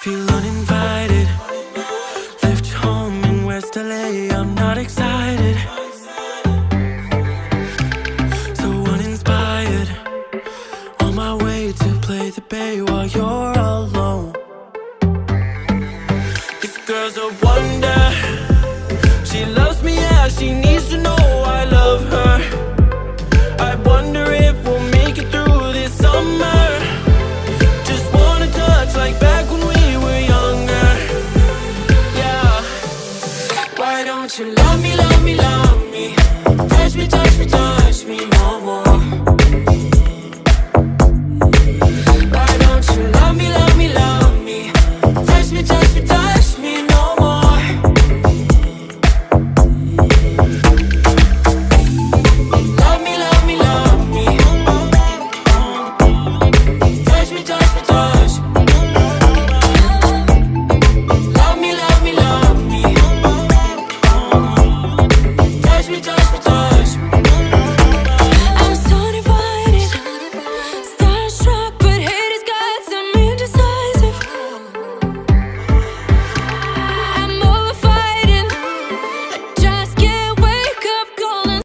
feel uninvited. Left home in West LA, I'm not excited. So uninspired. On my way to play the bay while you're alone. This girl's a wonder. She loves me, yeah, she needs to know Why don't you love me, love me, love me?